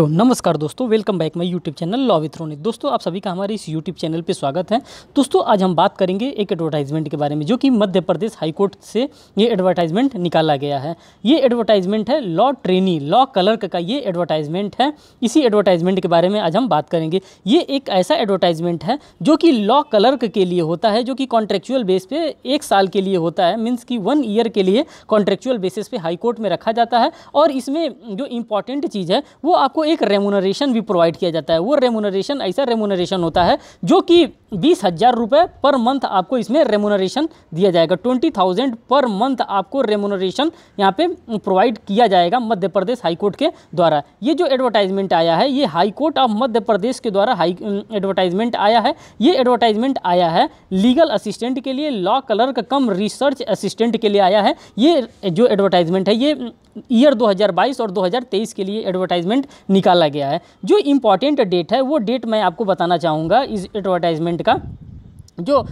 Hello, नमस्कार दोस्तों welcome back my YouTube channel law with Ronit दोस्तों, आप सभी का हमारे इस यूट्यूब चैनल पे स्वागत है। दोस्तों, आज हम बात करेंगे एक एडवर्टाइजमेंट के बारे में, जो कि मध्य प्रदेश हाईकोर्ट से ये एडवर्टाइजमेंट निकाला गया है। ये एडवर्टाइजमेंट है लॉ ट्रेनी लॉ क्लर्क का ये एडवर्टाइजमेंट है। इसी एडवर्टाइजमेंट के बारे में आज हम बात करेंगे। ये एक ऐसा एडवर्टाइजमेंट है, जो कि लॉ क्लर्क के लिए होता है, जो कि कॉन्ट्रेक्चुअल बेस पे एक साल के लिए होता है मीन्स कि वन ईयर के लिए कॉन्ट्रेक्चुअल बेसिस पे हाईकोर्ट में रखा जाता है। और इसमें जो इंपॉर्टेंट चीज़ है, वो आपको एक रेमुनरेशन भी प्रोवाइड किया जाता है। वो रेमुनरेशन ऐसा रेमुनरेशन होता है जो कि बीस हज़ार रुपये पर मंथ आपको इसमें रेमुनरेशन दिया जाएगा। ट्वेंटी थाउज़ेंड पर मंथ आपको रेमुनरेशन यहाँ पे प्रोवाइड किया जाएगा मध्य प्रदेश हाईकोर्ट के द्वारा। ये जो एडवर्टाइजमेंट आया है, ये हाईकोर्ट ऑफ़ मध्य प्रदेश के द्वारा हाई एडवर्टाइजमेंट आया है। ये एडवर्टाइजमेंट आया है लीगल असिस्टेंट के लिए law clerk cum research assistant के लिए आया है। ये जो एडवर्टाइजमेंट है, ये ईयर 2022 और 2023 के लिए एडवर्टाइजमेंट निकाला गया है। जो इंपॉर्टेंट डेट है, वो डेट मैं आपको बताना चाहूँगा इस एडवर्टाइजमेंट का। जो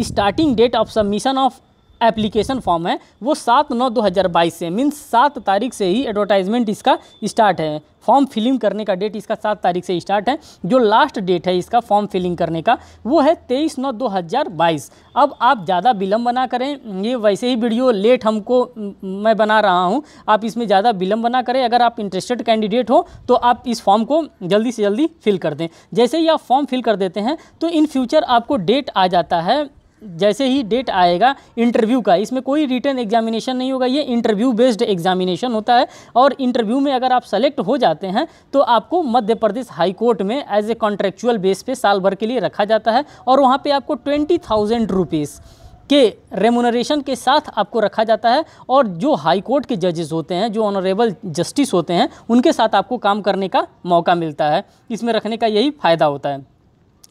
starting date of submission of application form है, वो सात नौ दो हज़ार बाईस से मीन्स सात तारीख से ही एडवर्टाइजमेंट इसका स्टार्ट है। फॉर्म फिलिंग करने का डेट इसका सात तारीख से स्टार्ट है। जो लास्ट डेट है इसका फॉर्म फिलिंग करने का, वो है तेईस नौ दो हज़ार बाईस। अब आप ज़्यादा विलम्ब ना करें, ये वैसे ही वीडियो लेट हमको, मैं बना रहा हूँ। आप इसमें ज़्यादा विलम्ब ना करें, अगर आप इंटरेस्टेड कैंडिडेट हो तो आप इस फॉर्म को जल्दी से जल्दी फिल कर दें। जैसे ही आप फॉर्म फिल कर देते हैं तो इन फ्यूचर आपको डेट आ जाता है जैसे ही डेट आएगा इंटरव्यू का, इसमें कोई रिटर्न एग्जामिनेशन नहीं होगा, ये इंटरव्यू बेस्ड एग्जामिनेशन होता है। और इंटरव्यू में अगर आप सेलेक्ट हो जाते हैं तो आपको मध्य प्रदेश हाई कोर्ट में एज ए कॉन्ट्रेक्चुअल बेस पे साल भर के लिए रखा जाता है और वहाँ पे आपको ट्वेंटी थाउज़ेंड रुपीज़ के रेमोनरेशन के साथ आपको रखा जाता है। और जो हाई कोर्ट के जजेस होते हैं, जो ऑनरेबल जस्टिस होते हैं, उनके साथ आपको काम करने का मौका मिलता है। इसमें रखने का यही फ़ायदा होता है।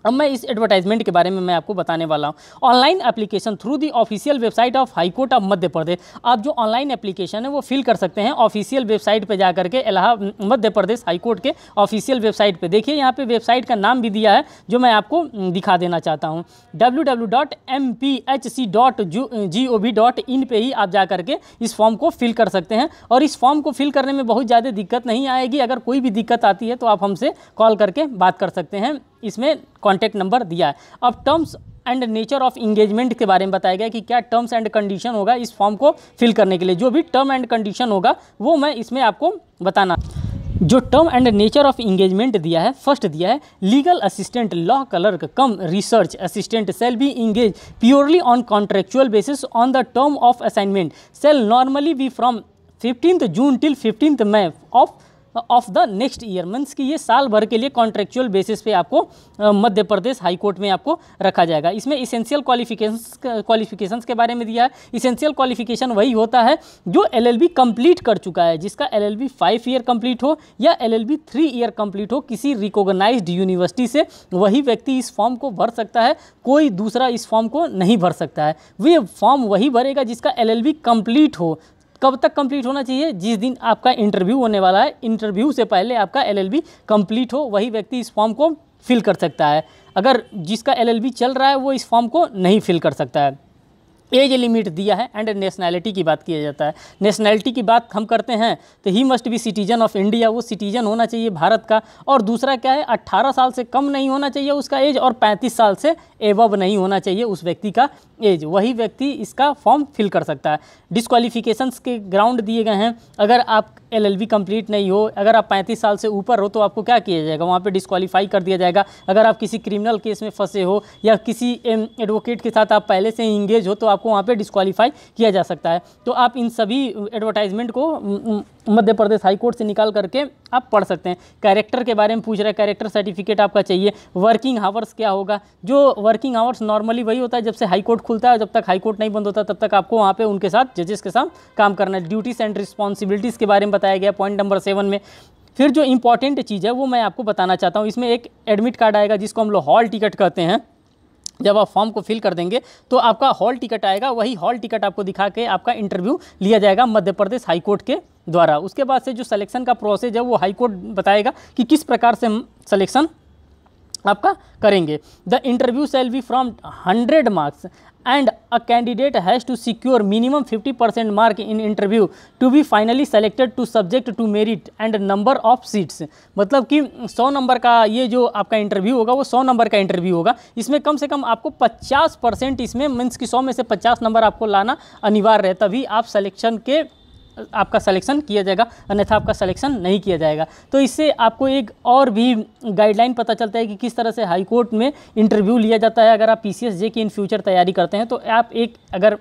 अब मैं इस एडवर्टाइजमेंट के बारे में मैं आपको बताने वाला हूँ। Online application through the official website of high court of मध्य प्रदेश आप जो ऑनलाइन एप्लीकेशन है, वो फिल कर सकते हैं ऑफिशियल वेबसाइट पे जा करके इलाहा मध्य प्रदेश हाईकोर्ट के ऑफिशियल वेबसाइट पे। देखिए, यहाँ पे वेबसाइट का नाम भी दिया है, जो मैं आपको दिखा देना चाहता हूँ। W W dot M P H C dot G O V dot in पर ही आप जा करके इस फॉर्म को फिल कर सकते हैं। और इस फॉर्म को फिल करने में बहुत ज़्यादा दिक्कत नहीं आएगी। अगर कोई भी दिक्कत आती है तो आप हमसे कॉल करके बात कर सकते हैं। इसमें कॉन्टैक्ट नंबर दिया है। अब terms and nature of engagement के बारे में बताया गया कि क्या टर्म्स एंड कंडीशन होगा इस फॉर्म को फिल करने के लिए। जो भी टर्म एंड कंडीशन होगा, वो मैं इसमें आपको बताना। जो term and nature of engagement दिया है फ़र्स्ट दिया है legal assistant law clerk cum research assistant shall be engage purely on contractual basis on the term of assignment shall normally be from fifteenth June till fifteenth May of of the next year means कि ये साल भर के लिए contractual basis पे आपको Madhya Pradesh high court में आपको रखा जाएगा। इसमें इसेंशियल क्वालिफिकेशंस क्वालिफिकेशंस के बारे में दिया है। इसेंशियल क्वालिफिकेशन वही होता है जो एलएलबी कंप्लीट कर चुका है, जिसका एलएलबी फाइव ईयर कंप्लीट हो या एलएलबी थ्री ईयर कंप्लीट हो, किसी रिकोगनाइज यूनिवर्सिटी से वही व्यक्ति इस फॉर्म को भर सकता है, कोई दूसरा इस फॉर्म को नहीं भर सकता है। वे फॉर्म वही भरेगा जिसका एल एल कंप्लीट हो। कब तक कंप्लीट होना चाहिए? जिस दिन आपका इंटरव्यू होने वाला है इंटरव्यू से पहले आपका एलएलबी कंप्लीट हो, वही व्यक्ति इस फॉर्म को फिल कर सकता है। अगर जिसका एलएलबी चल रहा है, वो इस फॉर्म को नहीं फिल कर सकता है। एज लिमिट दिया है एंड नेशनैलिटी की बात किया जाता है। नेशनैलिटी की बात हम करते हैं तो he must be citizen of India वो सिटीजन होना चाहिए भारत का। और दूसरा क्या है 18 साल से कम नहीं होना चाहिए उसका एज और 35 साल से एवब नहीं होना चाहिए उस व्यक्ति का एज वही व्यक्ति इसका फॉर्म फिल कर सकता है। डिस्कालिफिकेशंस के ग्राउंड दिए गए हैं। अगर आप एल एल नहीं हो, अगर आप पैंतीस साल से ऊपर हो तो आपको क्या किया जाएगा? वहाँ पे डिस्कालीफाई कर दिया जाएगा। अगर आप किसी क्रिमिनल केस में फंसे हो या किसी एडवोकेट के साथ आप पहले से ही इंगेज हो तो आपको वहाँ पे डिस्कालीफाई किया जा सकता है। तो आप इन सभी एडवर्टाइजमेंट को मध्य प्रदेश हाई कोर्ट से निकाल करके आप पढ़ सकते हैं। कैरेक्टर के बारे में पूछ रहे हैं कैरेक्टर सर्टिफिकेट आपका चाहिए। वर्किंग आवर्स क्या होगा? जो वर्किंग आवर्स नॉर्मली वही होता है जब से हाई कोर्ट खुलता है, जब तक हाई कोर्ट नहीं बंद होता, तब तक आपको वहाँ पे उनके साथ जजेस के साथ काम करना है। ड्यूटीज़ एंड रिस्पॉन्सिबिलिटीज़ के बारे में बताया गया पॉइंट नंबर सेवन में। फिर जो इंपॉर्टेंट चीज़ है, वो मैं आपको बताना चाहता हूँ। इसमें एक एडमिट कार्ड आएगा, जिसको हम लोग हॉल टिकट कहते हैं। जब आप फॉर्म को फिल कर देंगे तो आपका हॉल टिकट आएगा, वही हॉल टिकट आपको दिखा के आपका इंटरव्यू लिया जाएगा मध्य प्रदेश हाईकोर्ट के द्वारा। उसके बाद से जो सलेक्शन का प्रोसेस है, वो हाईकोर्ट बताएगा कि किस प्रकार से सलेक्शन आपका करेंगे। The interview shall be from hundred marks and a candidate has to secure minimum 50% mark in interview to be finally selected to subject to merit and number of seats. मतलब कि 100 number का ये जो आपका interview होगा, वो 100 number का interview होगा। इसमें कम से कम आपको 50 परसेंट इसमें मीन्स कि 100 में से 50 नंबर आपको लाना अनिवार्य है, तभी आप सिलेक्शन के आपका सिलेक्शन किया जाएगा, अन्यथा आपका सिलेक्शन नहीं किया जाएगा। तो इससे आपको एक और भी गाइडलाइन पता चलता है कि किस तरह से हाई कोर्ट में इंटरव्यू लिया जाता है। अगर आप पी जे की इन फ्यूचर तैयारी करते हैं तो आप एक अगर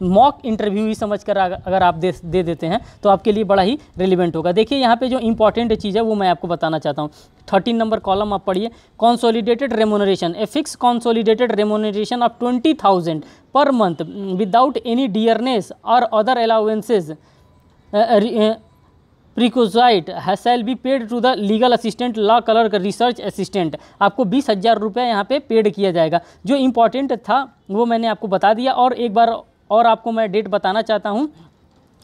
मॉक इंटरव्यू ही समझ कर अगर आप दे दे देते हैं तो आपके लिए बड़ा ही रिलेवेंट होगा। देखिए, यहाँ पे जो इंपॉर्टेंट चीज़ है, वो मैं आपको बताना चाहता हूँ। थर्टीन नंबर कॉलम आप पढ़िए। Consolidated remuneration a fix consolidated remuneration of twenty thousand per month without any dearness or other allowances प्रिकोजाइट हैसेल B paid to the legal assistant law clerk cum research assistant. आपको बीस हज़ार रुपये यहाँ पे paid किया जाएगा। जो इंपॉर्टेंट था, वो मैंने आपको बता दिया और एक बार और आपको मैं डेट बताना चाहता हूँ,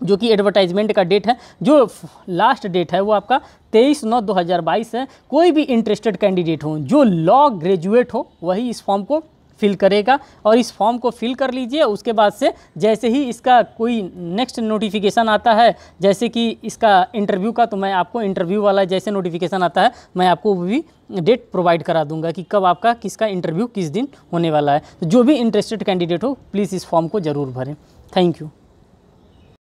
जो कि एडवर्टाइजमेंट का डेट है। जो लास्ट डेट है, वो आपका तेईस नौ दो हज़ार बाईस है। कोई भी इंटरेस्टेड कैंडिडेट हो, जो लॉ ग्रेजुएट हो, वही इस फॉर्म को फिल करेगा और इस फॉर्म को फिल कर लीजिए। उसके बाद से जैसे ही इसका कोई नेक्स्ट नोटिफिकेशन आता है, जैसे कि इसका इंटरव्यू का तो मैं आपको इंटरव्यू वाला जैसे नोटिफिकेशन आता है, मैं आपको वो भी डेट प्रोवाइड करा दूँगा कि कब आपका किसका इंटरव्यू किस दिन होने वाला है। तो जो भी इंटरेस्टेड कैंडिडेट हो प्लीज़ इस फॉर्म को ज़रूर भरें। Thank you